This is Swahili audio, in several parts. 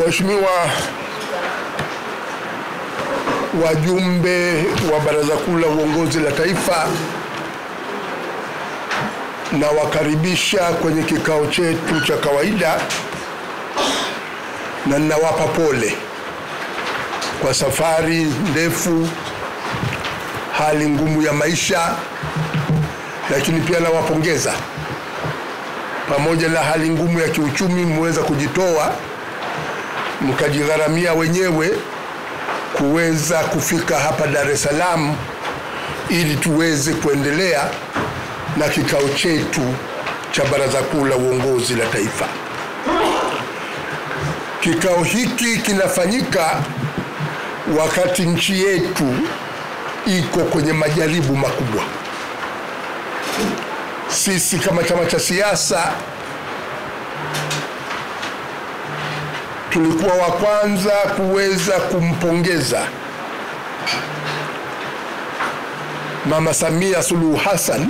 Waheshimiwa wajumbe wa Baraza Kuu la Uongozi la Taifa, nawakaribisha kwenye kikao chetu cha kawaida na ninawapa pole kwa safari ndefu, hali ngumu ya maisha, lakini pia nawapongeza pamoja na hali ngumu ya kiuchumi, mmeweza kujitoa mkajigharamia wenyewe kuweza kufika hapa Dar es Salaam ili tuweze kuendelea na kikao chetu cha Baraza Kuu la Uongozi la Taifa. Kikao hiki kinafanyika wakati nchi yetu iko kwenye majaribu makubwa. Sisi kama chama cha siasa tulikuwa wa kwanza kuweza kumpongeza Mama Samia Suluhu Hassan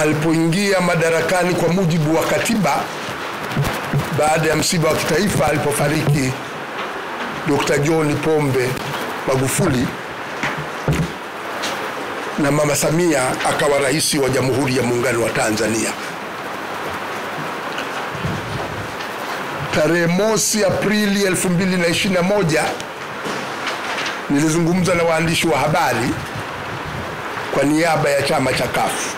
alipoingia madarakani kwa mujibu wa katiba baada ya msiba wa kitaifa alipofariki Dr. John Pombe Magufuli na Mama Samia akawa rais wa Jamhuri ya Muungano wa Tanzania. Tarehe mosi Aprili 2021 nilizungumza na waandishi wa habari kwa niaba ya chama cha kafu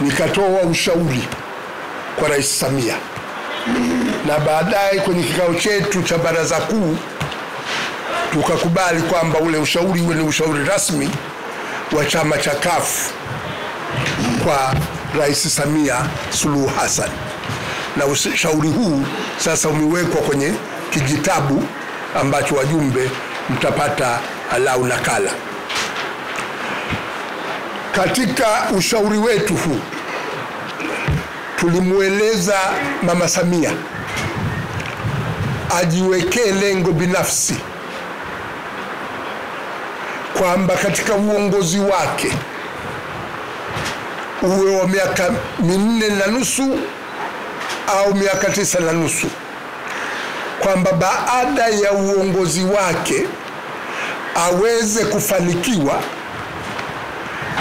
nikatoa ushauri kwa Rais Samia na baadaye kwenye kikao chetu cha baraza kuu tukakubali kwamba ule ushauri uwe ni ushauri rasmi wa chama cha CUF kwa Rais Samia Suluhu Hassan, na ushauri huu sasa umewekwa kwenye kijitabu ambacho wajumbe mtapata alau nakala. Katika ushauri wetu huu tulimweleza Mama Samia ajiwekee lengo binafsi kwamba katika uongozi wake uwe wa miaka minne na nusu au miaka tisa na nusu, kwamba baada ya uongozi wake aweze kufanikiwa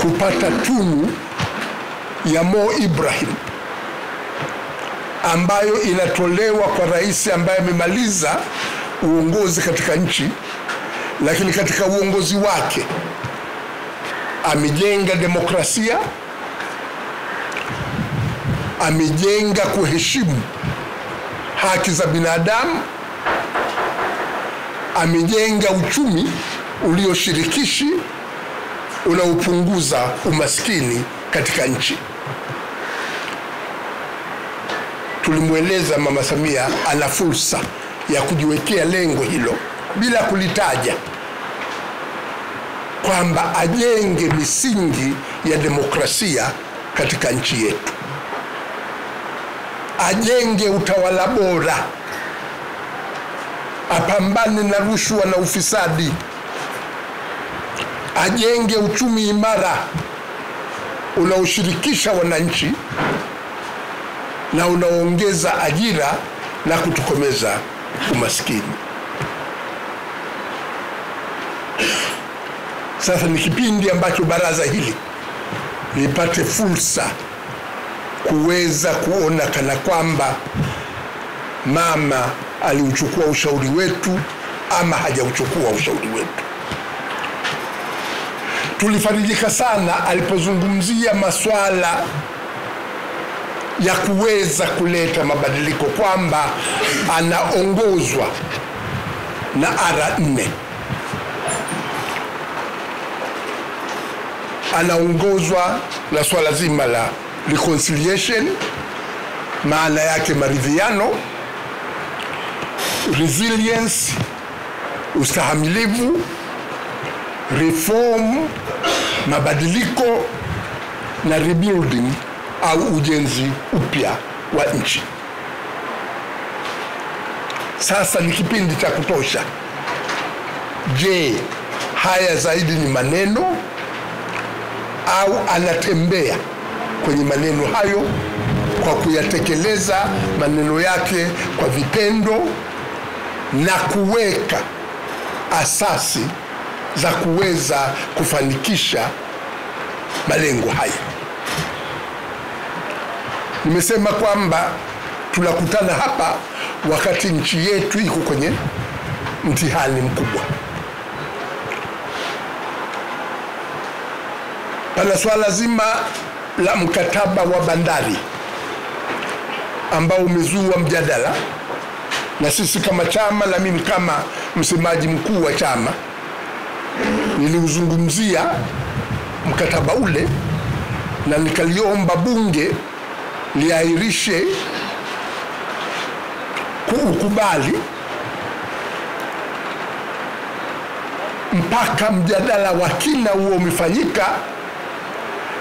kupata tunu ya Mo Ibrahim ambayo inatolewa kwa rais ambaye amemaliza uongozi katika nchi, lakini katika uongozi wake amejenga demokrasia, amejenga kuheshimu haki za binadamu, amejenga uchumi ulioshirikishi unaopunguza umaskini katika nchi. Tulimweleza Mama Samia ana fursa ya kujiwekea lengo hilo bila kulitaja, kwamba ajenge misingi ya demokrasia katika nchi yetu, ajenge utawala bora, apambane na rushwa na ufisadi, ajenge uchumi imara unaoshirikisha wananchi na unaoongeza ajira na kutokomeza umaskini. Sasa ni kipindi ambacho baraza hili lipate fursa kuweza kuona kana kwamba mama aliuchukua ushauri wetu ama hajauchukua ushauri wetu. Tulifarijika sana alipozungumzia maswala ya kuweza kuleta mabadiliko kwamba anaongozwa na ara nne, anaongozwa na swala zima la reconciliation, maana yake maridhiano, resilience, ustahamilivu, reform, mabadiliko na rebuilding au ujenzi upya wa nchi. Sasa ni kipindi cha kutosha. Je, haya zaidi ni maneno au anatembea kwenye maneno hayo kwa kuyatekeleza maneno yake kwa vitendo na kuweka asasi za kuweza kufanikisha malengo haya. Nimesema kwamba tunakutana hapa wakati nchi yetu iko kwenye mtihani mkubwa. Pana swala zima la mkataba wa bandari ambao umezua mjadala, na sisi kama chama na mimi kama msemaji mkuu wa chama niliuzungumzia mkataba ule na nikaliomba bunge liahirishe kuukubali mpaka mjadala wa kina huo umefanyika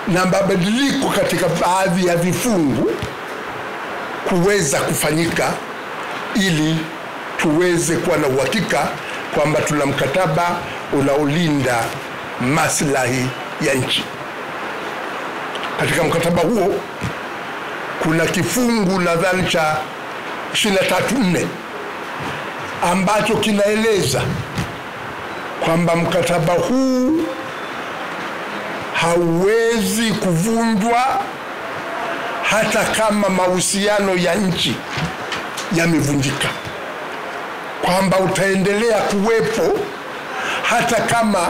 na mabadiliko katika baadhi ya vifungu kuweza kufanyika ili tuweze kuwa na uhakika kwamba tuna mkataba unaolinda maslahi ya nchi. Katika mkataba huo kuna kifungu nadhani cha 23.4 ambacho kinaeleza kwamba mkataba huu hauwezi kuvunjwa hata kama mahusiano ya nchi yamevunjika, kwamba utaendelea kuwepo hata kama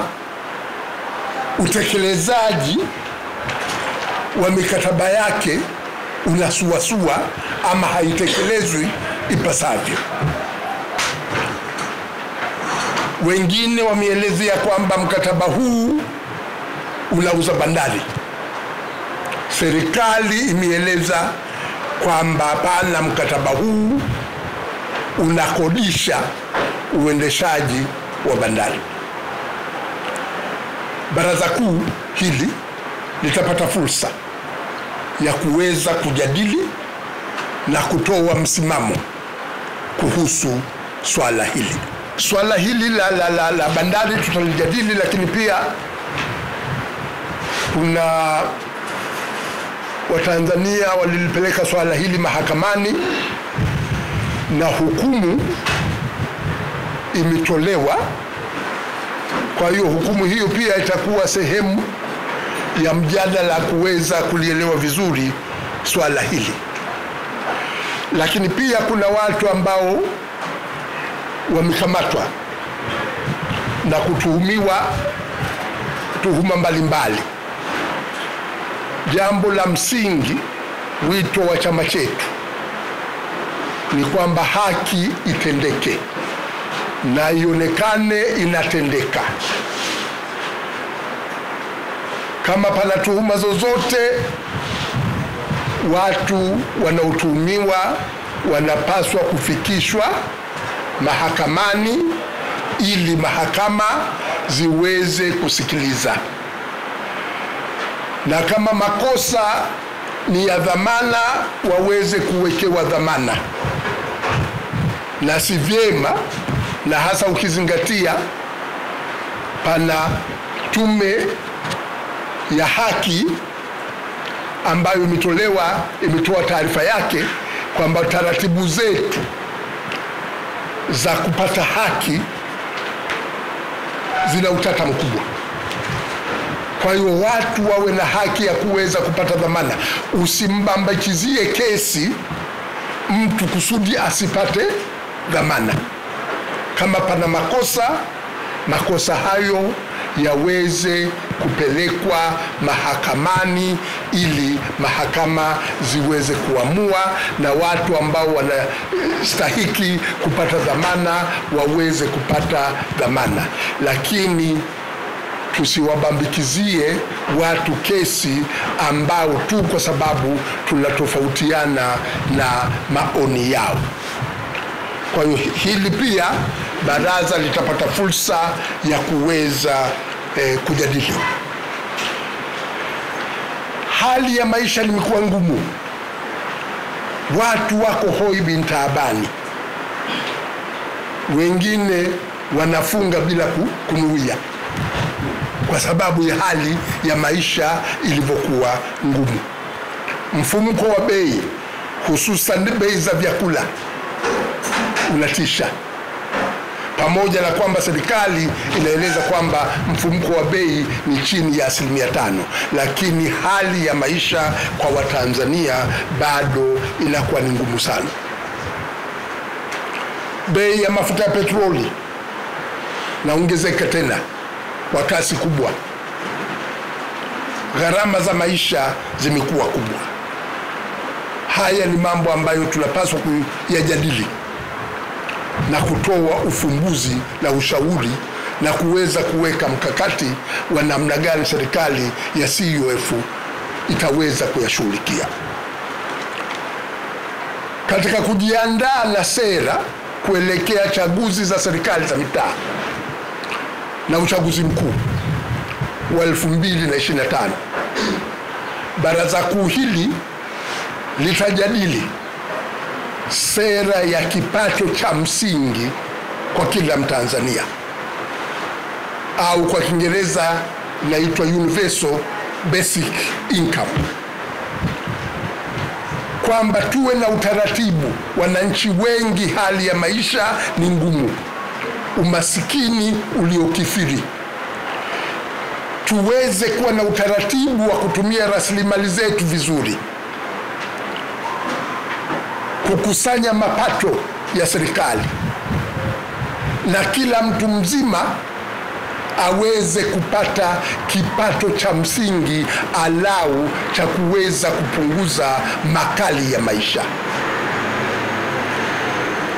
utekelezaji wa mikataba yake unasuasua ama haitekelezwi ipasavyo. Wengine wameelezea kwamba mkataba huu unauza bandari. Serikali imeeleza kwamba hapana, mkataba huu unakodisha uendeshaji wa bandari. Baraza Kuu hili litapata fursa ya kuweza kujadili na kutoa msimamo kuhusu swala hili. Swala hili la, la, la, la bandari tutalijadili, lakini pia kuna Watanzania walilipeleka swala hili mahakamani na hukumu imetolewa. Kwa hiyo hukumu hiyo pia itakuwa sehemu ya mjadala kuweza kulielewa vizuri swala hili, lakini pia kuna watu ambao wamekamatwa na kutuhumiwa tuhuma mbalimbali. Jambo la msingi, wito wa chama chetu ni kwamba haki itendeke na ionekane inatendeka. Kama pana tuhuma zozote, watu wanaotuhumiwa wanapaswa kufikishwa mahakamani ili mahakama ziweze kusikiliza, na kama makosa ni ya dhamana waweze kuwekewa dhamana, na si vyema, na hasa ukizingatia pana tume ya haki ambayo imetolewa imetoa taarifa yake kwamba taratibu zetu za kupata haki zina utata mkubwa. Kwa hiyo watu wawe na haki ya kuweza kupata dhamana. Usimbambachizie kesi mtu kusudi asipate dhamana. Kama pana makosa, makosa hayo yaweze kupelekwa mahakamani ili mahakama ziweze kuamua na watu ambao wanastahiki kupata dhamana waweze kupata dhamana, lakini tusiwabambikizie watu kesi ambao tu kwa sababu tunatofautiana na maoni yao. Kwa hiyo hili pia baraza litapata fursa ya kuweza eh, kujadili. Hali ya maisha limekuwa ngumu, watu wako hoi bin taabani, wengine wanafunga bila kunuia. Kwa sababu ya hali ya maisha ilivyokuwa ngumu. Mfumuko wa bei hususan bei za vyakula unatisha, pamoja na kwamba serikali inaeleza kwamba mfumuko wa bei ni chini ya asilimia tano, lakini hali ya maisha kwa Watanzania bado inakuwa ni ngumu sana. Bei ya mafuta ya petroli naongezeka tena kwa kasi kubwa. Gharama za maisha zimekuwa kubwa. Haya ni mambo ambayo tunapaswa kuyajadili na kutoa ufumbuzi na ushauri na kuweza kuweka mkakati wa namna gani serikali ya CUF itaweza kuyashughulikia katika kujiandaa na sera kuelekea chaguzi za serikali za mitaa na uchaguzi mkuu wa 2025. Baraza kuu hili litajadili sera ya kipato cha msingi kwa kila Mtanzania au kwa Kiingereza inaitwa universal basic income, kwamba tuwe na utaratibu. Wananchi wengi, hali ya maisha ni ngumu, umasikini uliokithiri. Tuweze kuwa na utaratibu wa kutumia rasilimali zetu vizuri, kukusanya mapato ya serikali na kila mtu mzima aweze kupata kipato cha msingi alau cha kuweza kupunguza makali ya maisha.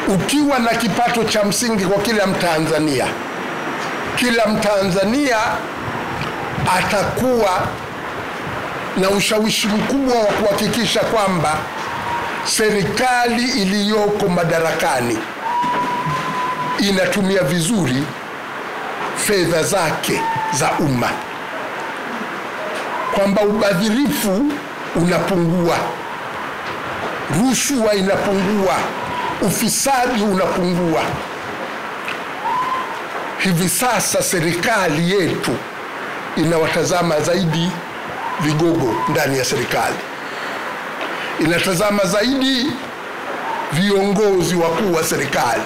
Ukiwa na kipato cha msingi kwa kila Mtanzania, kila Mtanzania atakuwa na ushawishi mkubwa wa kuhakikisha kwamba serikali iliyoko madarakani inatumia vizuri fedha zake za umma, kwamba ubadhirifu unapungua, rushwa inapungua, ufisadi unapungua. Hivi sasa serikali yetu inawatazama zaidi vigogo ndani ya serikali, inatazama zaidi viongozi wakuu wa serikali.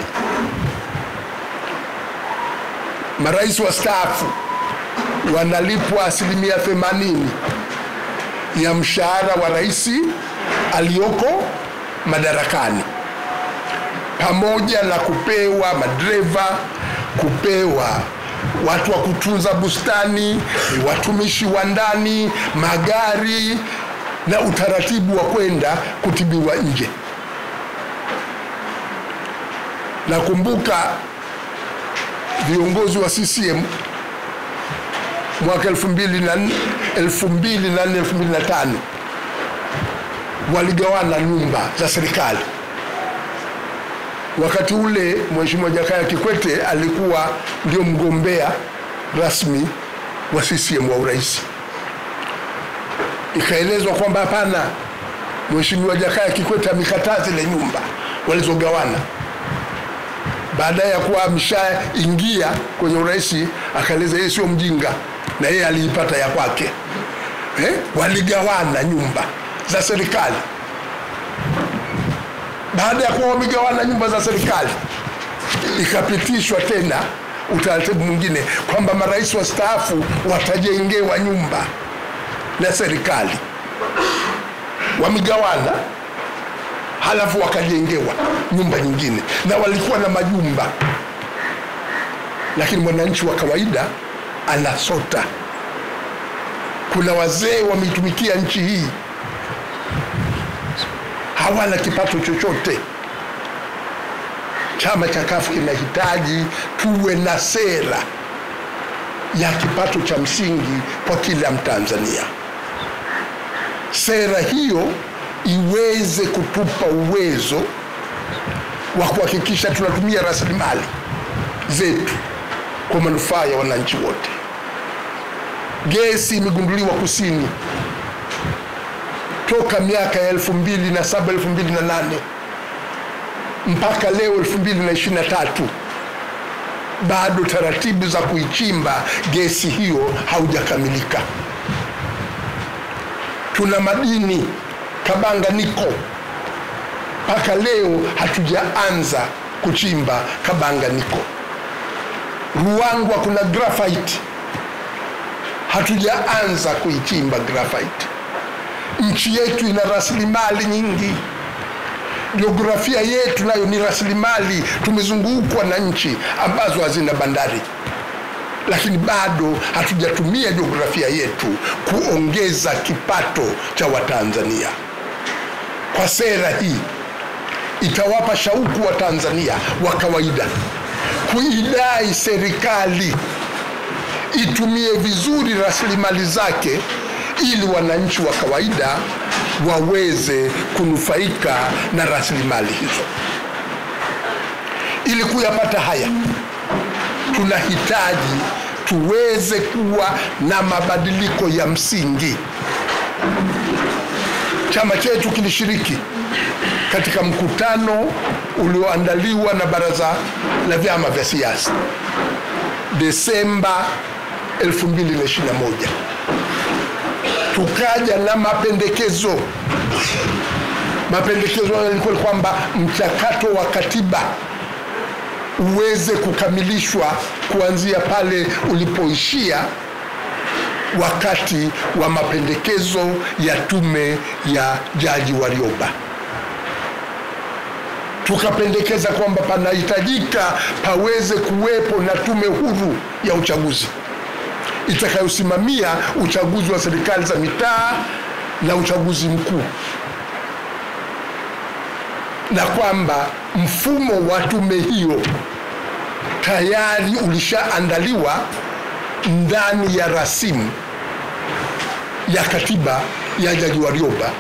Marais wastaafu wanalipwa asilimia themanini ya mshahara wa rais aliyoko madarakani, pamoja na kupewa madereva, kupewa watu wa kutunza bustani, watumishi wa ndani, magari na utaratibu wa kwenda kutibiwa nje. Nakumbuka viongozi wa CCM mwaka 2004 2005 waligawana nyumba za serikali. Wakati ule Mheshimiwa Jakaya Kikwete alikuwa ndio mgombea rasmi wa CCM wa urais. Ikaelezwa kwamba hapana, Mheshimiwa Jakaya Kikwete amekataa zile nyumba walizogawana Baada ya kuwa ameshaingia kwenye urais akaeleza yeye sio mjinga na yeye aliipata ya kwake eh? Waligawana nyumba za serikali. Baada ya kuwa wamegawana nyumba za serikali, ikapitishwa tena utaratibu mwingine kwamba marais wastaafu watajengewa nyumba na serikali. Wamegawana halafu wakajengewa nyumba nyingine, na walikuwa na majumba, lakini mwananchi wa kawaida anasota. Kuna wazee wameitumikia nchi hii hawana kipato chochote. Chama cha kafu kinahitaji tuwe na sera ya kipato cha msingi kwa kila Mtanzania. Sera hiyo iweze kutupa uwezo wa kuhakikisha tunatumia rasilimali zetu kwa manufaa ya wananchi wote. Gesi imegunduliwa kusini toka miaka ya elfu mbili na saba elfu mbili na nane mpaka leo elfu mbili na ishirini na tatu bado taratibu za kuichimba gesi hiyo haujakamilika. Tuna madini Kabanga niko mpaka leo hatujaanza kuchimba Kabanga niko. Ruangwa kuna graphite hatujaanza kuichimba graphite. Nchi yetu ina rasilimali nyingi, jiografia yetu nayo ni rasilimali. Tumezungukwa na nchi ambazo hazina bandari, lakini bado hatujatumia jiografia yetu kuongeza kipato cha Watanzania. Kwa sera hii itawapa shauku wa Tanzania wa kawaida kuidai serikali itumie vizuri rasilimali zake ili wananchi wa kawaida waweze kunufaika na rasilimali hizo. Ili kuyapata haya, tunahitaji tuweze kuwa na mabadiliko ya msingi. Chama chetu kilishiriki katika mkutano ulioandaliwa na Baraza la Vyama vya Siasa Desemba 2021 tukaja na mapendekezo. Mapendekezo yalikuwa kwamba mchakato wa katiba uweze kukamilishwa kuanzia pale ulipoishia wakati wa mapendekezo ya tume ya Jaji Warioba. Tukapendekeza kwamba panahitajika paweze kuwepo na tume huru ya uchaguzi itakayosimamia uchaguzi wa serikali za mitaa na uchaguzi mkuu, na kwamba mfumo wa tume hiyo tayari ulishaandaliwa ndani ya rasimu ya katiba ya Jaji Warioba,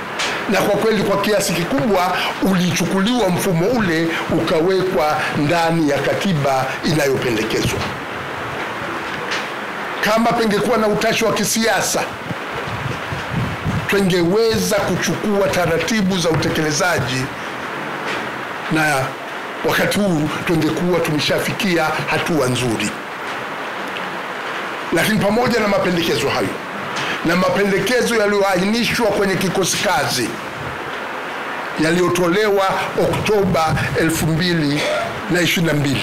na kwa kweli kwa kiasi kikubwa ulichukuliwa mfumo ule ukawekwa ndani ya katiba inayopendekezwa. Kama pengekuwa na utashi wa kisiasa, tungeweza kuchukua taratibu za utekelezaji, na wakati huu tungekuwa tumeshafikia hatua nzuri. Lakini pamoja na mapendekezo hayo na mapendekezo yaliyoainishwa kwenye kikosi kazi yaliyotolewa Oktoba 2022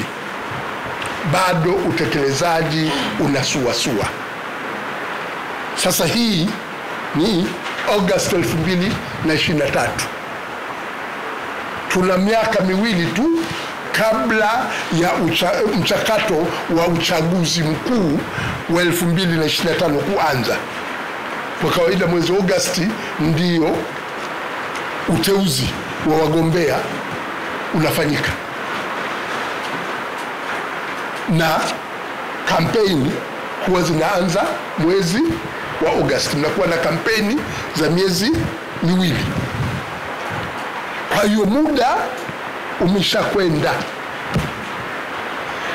bado utekelezaji unasuasua. Sasa hii ni Agosti 2023, tuna miaka miwili tu kabla ya ucha, mchakato wa uchaguzi mkuu wa 2025 kuanza. Kwa kawaida mwezi Agosti ndio uteuzi wa wagombea unafanyika na kampeni huwa zinaanza mwezi wa Agosti. Mnakuwa na kampeni za miezi miwili, kwa hiyo muda umeshakwenda.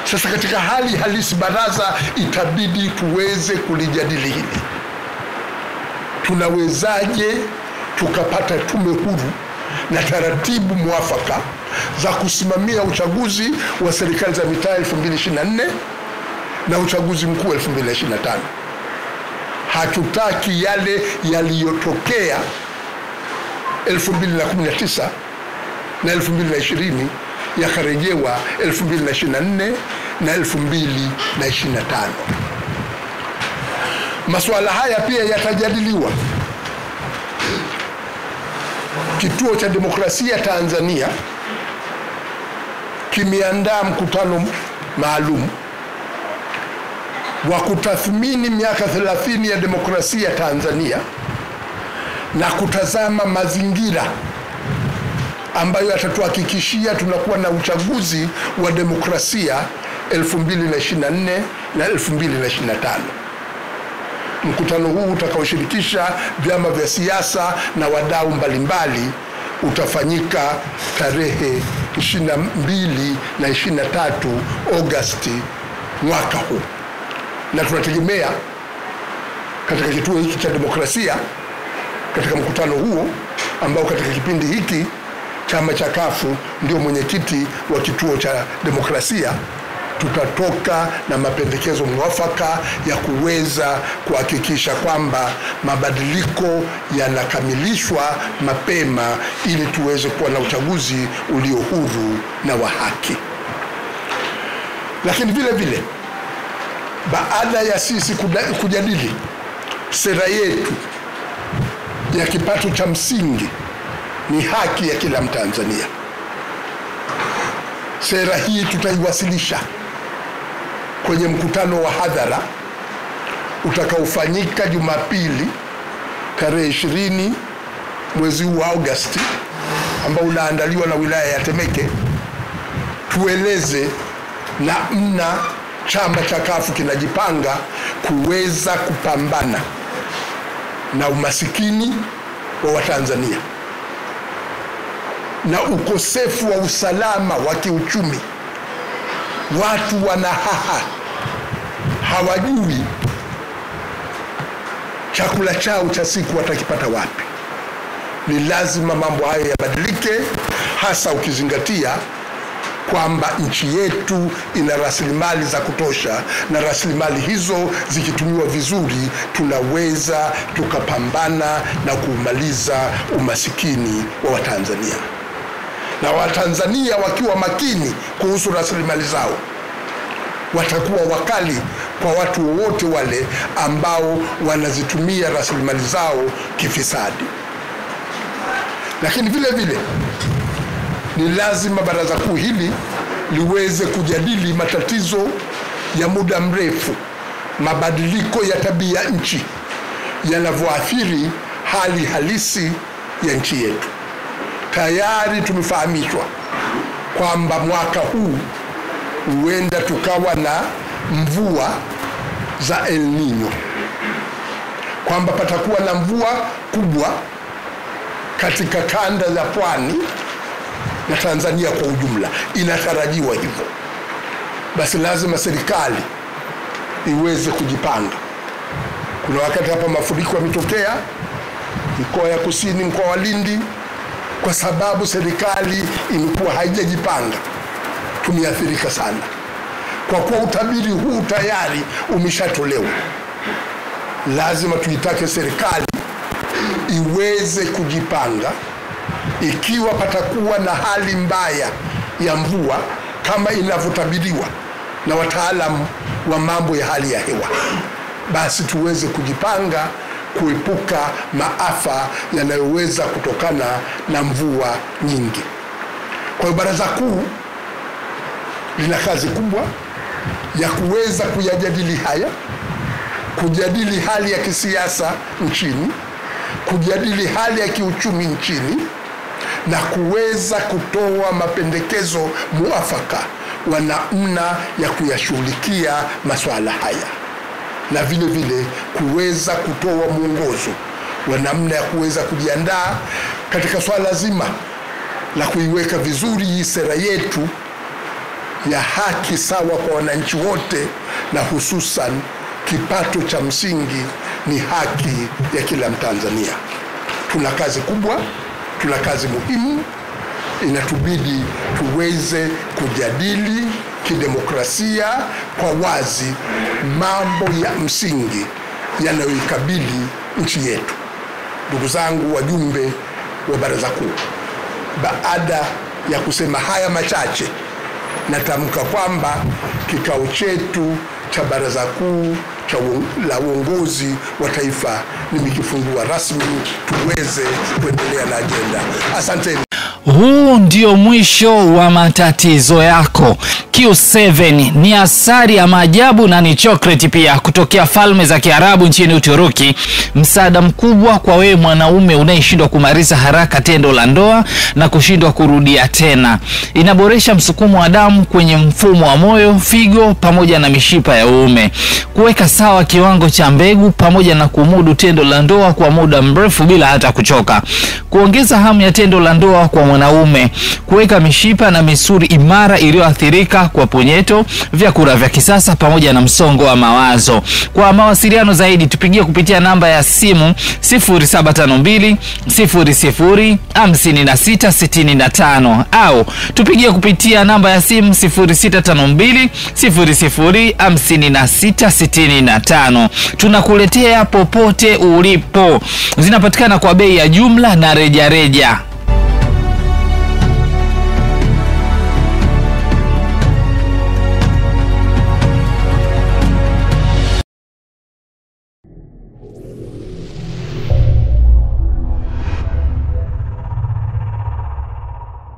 Sasa katika hali halisi, baraza itabidi tuweze kulijadili hili, tunawezaje tukapata tume huru na taratibu mwafaka za kusimamia uchaguzi wa serikali za mitaa 2024 na uchaguzi mkuu 2025. Hatutaki yale yaliyotokea 2019 na 2020 yakarejewa 2024 na 2025. Masuala haya pia yatajadiliwa. Kituo cha Demokrasia Tanzania kimeandaa mkutano maalum wa kutathmini miaka 30 ya demokrasia Tanzania na kutazama mazingira ambayo yatatuhakikishia tunakuwa na uchaguzi wa demokrasia 2024 na 2025. Mkutano huu utakaoshirikisha vyama vya siasa na wadau mbalimbali utafanyika tarehe 22 na 23 Agosti mwaka huu, na tunategemea katika kituo hiki cha demokrasia, katika mkutano huo ambao katika kipindi hiki chama cha kafu ndio mwenyekiti wa kituo cha demokrasia, tutatoka na mapendekezo mwafaka ya kuweza kuhakikisha kwamba mabadiliko yanakamilishwa mapema ili tuweze kuwa na uchaguzi ulio huru na wa haki. Lakini vile vile baada ya sisi kujadili sera yetu ya kipato cha msingi ni haki ya kila Mtanzania. Sera hii tutaiwasilisha kwenye mkutano wa hadhara utakaofanyika Jumapili tarehe ishirini mwezi huu wa Agosti ambao unaandaliwa na wilaya ya Temeke, tueleze namna chama cha kafu kinajipanga kuweza kupambana na umasikini wa Watanzania na ukosefu wa usalama wa kiuchumi. Watu wanahaha, hawajui chakula chao cha siku watakipata wapi. Ni lazima mambo hayo yabadilike, hasa ukizingatia kwamba nchi yetu ina rasilimali za kutosha, na rasilimali hizo zikitumiwa vizuri, tunaweza tukapambana na kumaliza umasikini wa Watanzania. Na Watanzania wakiwa makini kuhusu rasilimali zao, watakuwa wakali kwa watu wowote wale ambao wanazitumia rasilimali zao kifisadi. Lakini vile vile ni lazima baraza kuu hili liweze kujadili matatizo ya muda mrefu, mabadiliko ya tabia nchi yanavyoathiri hali halisi ya nchi yetu. Tayari tumefahamishwa kwamba mwaka huu huenda tukawa na mvua za El Nino, kwamba patakuwa na mvua kubwa katika kanda za pwani na Tanzania kwa ujumla, inatarajiwa hivyo. Basi lazima serikali iweze kujipanga. Kuna wakati hapa mafuriko yametokea mikoa ya kusini, mkoa wa Lindi, kwa sababu serikali imekuwa haijajipanga, tumeathirika sana. Kwa kuwa utabiri huu tayari umeshatolewa, lazima tuitake serikali iweze kujipanga ikiwa patakuwa na hali mbaya ya mvua kama inavyotabiriwa na wataalamu wa mambo ya hali ya hewa, basi tuweze kujipanga kuepuka maafa yanayoweza kutokana na mvua nyingi. Kwa hiyo Baraza Kuu lina kazi kubwa ya kuweza kuyajadili haya, kujadili hali ya kisiasa nchini, kujadili hali ya kiuchumi nchini na kuweza kutoa mapendekezo muafaka wa namna ya kuyashughulikia masuala haya, na vile vile kuweza kutoa mwongozo wa namna ya kuweza kujiandaa katika swala zima la kuiweka vizuri hii sera yetu ya haki sawa kwa wananchi wote, na hususan kipato cha msingi ni haki ya kila Mtanzania. Tuna kazi kubwa, tuna kazi muhimu, inatubidi tuweze kujadili kidemokrasia kwa wazi mambo ya msingi yanayoikabili nchi yetu. Ndugu zangu wajumbe wa Baraza Kuu, baada ya kusema haya machache, natamka kwamba kikao chetu cha Baraza Kuu cha la uongozi wa taifa nimekifungua rasmi, tuweze kuendelea na ajenda. Asanteni. Huu ndio mwisho wa matatizo yako. Q7 ni asari ya maajabu na ni chocolate pia kutokea falme za Kiarabu nchini Uturuki. Msaada mkubwa kwa wewe mwanaume unayeshindwa kumaliza haraka tendo la ndoa na kushindwa kurudia tena. Inaboresha msukumo wa damu kwenye mfumo wa moyo, figo pamoja na mishipa ya uume, kuweka sawa kiwango cha mbegu pamoja na kumudu tendo la ndoa kwa muda mrefu bila hata kuchoka, kuongeza hamu ya tendo la ndoa kwa mwanaume, kuweka mishipa na misuri imara iliyoathirika kwa punyeto, vyakula vya kisasa pamoja na msongo wa mawazo. Kwa mawasiliano zaidi tupigie kupitia namba ya simu 0752 00 5665 au tupigie kupitia namba ya simu 0652 00 5665. Tunakuletea popote ulipo, zinapatikana kwa bei ya jumla na rejareja reja.